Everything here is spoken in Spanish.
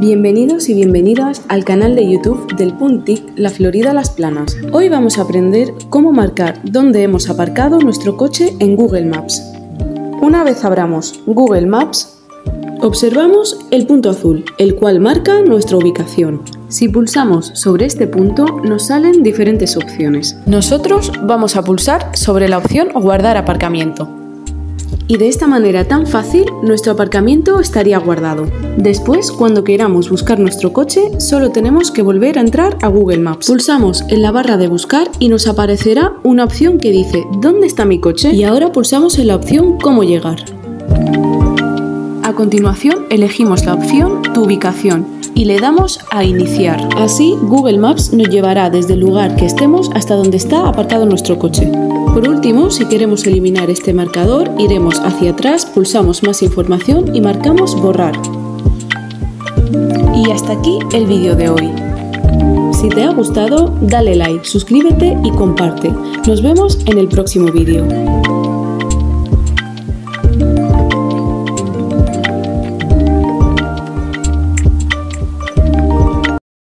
Bienvenidos y bienvenidas al canal de YouTube del Puntic La Florida Las Planas. Hoy vamos a aprender cómo marcar dónde hemos aparcado nuestro coche en Google Maps. Una vez abramos Google Maps, observamos el punto azul, el cual marca nuestra ubicación. Si pulsamos sobre este punto nos salen diferentes opciones. Nosotros vamos a pulsar sobre la opción Guardar aparcamiento y de esta manera tan fácil nuestro aparcamiento estaría guardado. Después, cuando queramos buscar nuestro coche, solo tenemos que volver a entrar a Google Maps. Pulsamos en la barra de buscar y nos aparecerá una opción que dice ¿Dónde está mi coche? Y ahora pulsamos en la opción Cómo llegar. A continuación elegimos la opción Tu ubicación y le damos a iniciar. Así Google Maps nos llevará desde el lugar que estemos hasta donde está aparcado nuestro coche. Por último, si queremos eliminar este marcador, iremos hacia atrás, pulsamos más información y marcamos borrar. Y hasta aquí el vídeo de hoy. Si te ha gustado, dale like, suscríbete y comparte. Nos vemos en el próximo vídeo.